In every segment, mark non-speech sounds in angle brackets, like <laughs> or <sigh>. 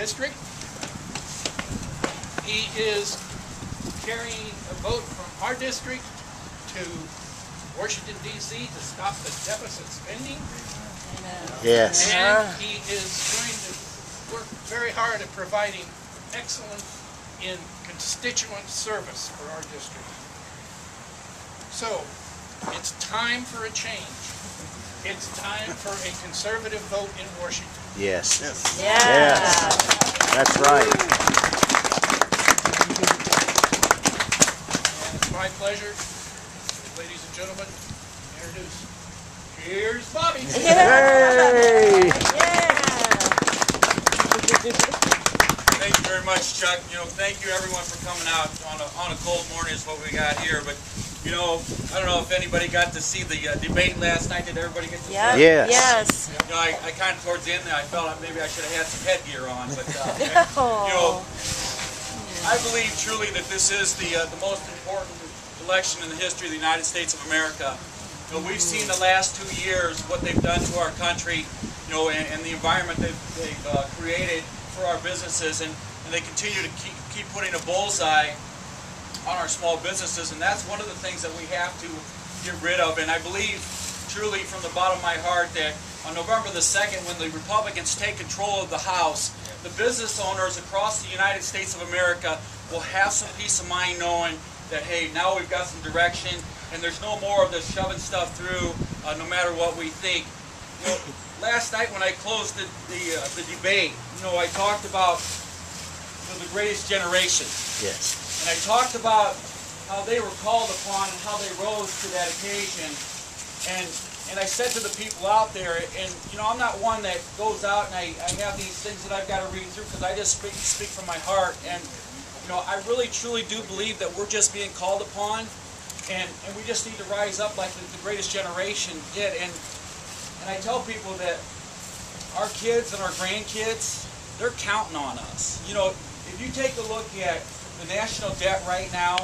district. He is carrying a vote from our district to Washington DC to stop the deficit spending. Yes. And he is going to work very hard at providing excellent in constituent service for our district. So, it's time for a change. It's time for a conservative vote in Washington. Yes. Yeah. Yes. That's right. And it's my pleasure, ladies and gentlemen, to introduce, here's Bobby. Hey! Thank you very much, Chuck. You know, thank you everyone for coming out on a, on a cold morning is what we got here. But, you know, I don't know if anybody got to see the uh, debate last night. Did everybody get to see Yep. it? Yes. Yes. You know, I, I kind of towards the end there, I felt like maybe I should have had some headgear on. But, uh, <laughs> you know, I believe truly that this is the, uh, the most important election in the history of the United States of America. You know, we've seen the last two years what they've done to our country, you know, and, and the environment they've, they've uh, created for our businesses, and, and they continue to keep, keep putting a bullseye on our small businesses, and that's one of the things that we have to get rid of. And I believe truly from the bottom of my heart that on November the 2nd, when the Republicans take control of the House, the business owners across the United States of America will have some peace of mind knowing that, hey, now we've got some direction, and there's no more of this shoving stuff through, uh, no matter what we think. You know, last night when I closed the, the, uh, the debate, you know, I talked about the greatest generation. Yes. And I talked about how they were called upon and how they rose to that occasion. And and I said to the people out there, and you know, I'm not one that goes out and I, I have these things that I've got to read through because I just speak speak from my heart. And you know, I really truly do believe that we're just being called upon, and and we just need to rise up like the, the greatest generation did. And and I tell people that our kids and our grandkids, they're counting on us. You know, if you take a look at the national debt right now,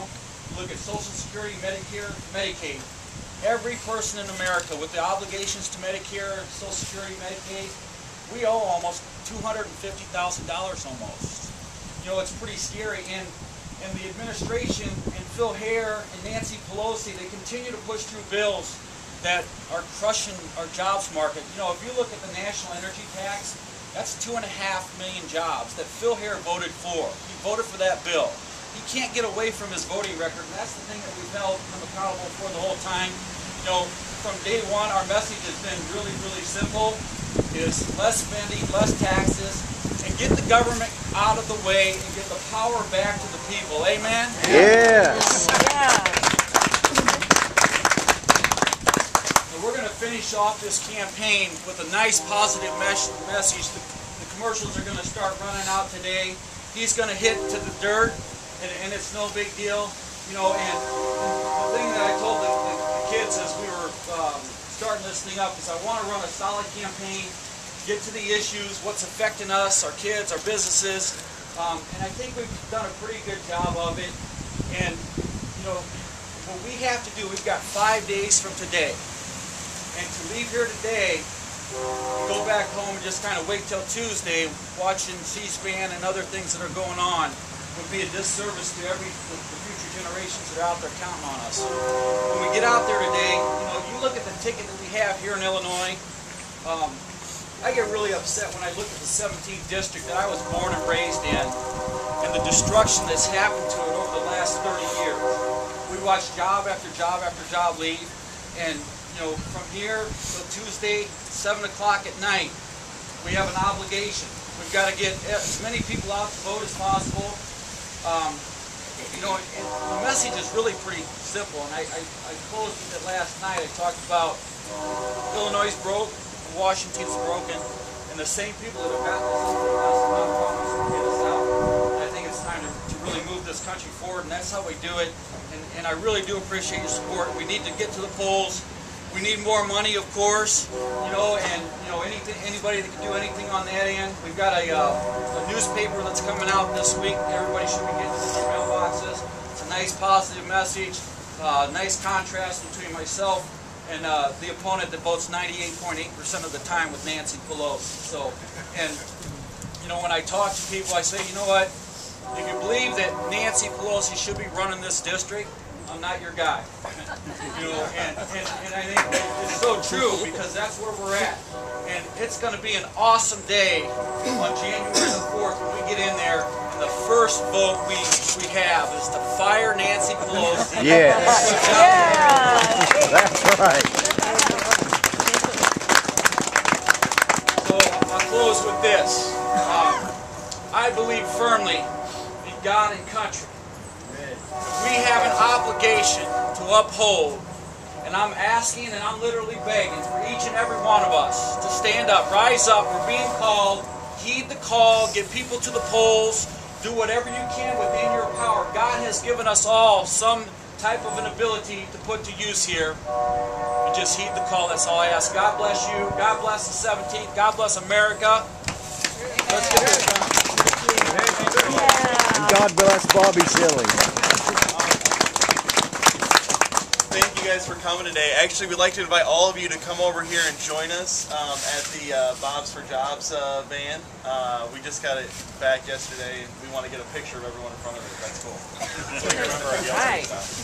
look at Social Security, Medicare, Medicaid. Every person in America with the obligations to Medicare, Social Security, Medicaid, we owe almost $250,000 almost. You know, it's pretty scary. And, and the administration and Phil Hare and Nancy Pelosi, they continue to push through bills that are crushing our jobs market. You know, if you look at the national energy tax, that's two and a half million jobs that Phil Hare voted for. He voted for that bill. He can't get away from his voting record, and that's the thing that we've held him accountable for the whole time. You know, from day one, our message has been really, really simple: is less spending, less taxes, and get the government out of the way and get the power back to the people. Amen. Yes. Yeah. And we're going to finish off this campaign with a nice positive mes- message. The, the commercials are going to start running out today. He's going to hit to the dirt, and, and it's no big deal. You know, and the thing that I told the, the, the kids as we were um, starting this thing up is I want to run a solid campaign, get to the issues, what's affecting us, our kids, our businesses, um, and I think we've done a pretty good job of it. And, you know, what we have to do, we've got five days from today. And to leave here today, go back home and just kind of wait till Tuesday watching C-SPAN and other things that are going on would be a disservice to every the, the future generations that are out there counting on us. When we get out there today, you know, you look at the ticket that we have here in Illinois. Um, I get really upset when I look at the 17th district that I was born and raised in, and the destruction that's happened to it over the last 30 years. We watch job after job after job leave, and you know, from here till Tuesday, 7 o'clock at night, we have an obligation. We've got to get as many people out to vote as possible. Um, you know, the message is really pretty simple, and I, I, I closed with it last night. I talked about Illinois is broke, Washington's broken, and the same people that have gotten us into amount of problems to get us out. And I think it's time to, to really move this country forward, and that's how we do it. And, and I really do appreciate your support. We need to get to the polls. We need more money, of course, you know, and you know anything, anybody that can do anything on that end. We've got a, uh, a newspaper that's coming out this week. Everybody should be getting it in their mailboxes. It's a nice, positive message. Uh, nice contrast between myself and uh, the opponent that votes 98.8% of the time with Nancy Pelosi. So, and you know, when I talk to people, I say, you know what? If you believe that Nancy Pelosi should be running this district, I'm not your guy. You know, and, and, and I think it's so true because that's where we're at. And it's going to be an awesome day on January the 4th when we get in there. And the first vote we, we have is to fire Nancy Pelosi. <laughs> Yes. That's right. So I'll close with this. Um, I believe firmly in God and country. We have an obligation to uphold, and I'm asking and I'm literally begging for each and every one of us to stand up, rise up. We're being called. Heed the call. Get people to the polls. Do whatever you can within your power. God has given us all some type of an ability to put to use here. And just heed the call. That's all I ask. God bless you. God bless the 17th. God bless America. Let's get this done. And God bless Bobby Schilling. Thank you guys for coming today. Actually, we'd like to invite all of you to come over here and join us um, at the uh, Bob's for Jobs uh, van. Uh, we just got it back yesterday, and we want to get a picture of everyone in front of it. That's cool. <laughs> So we can remember our Right. stuff.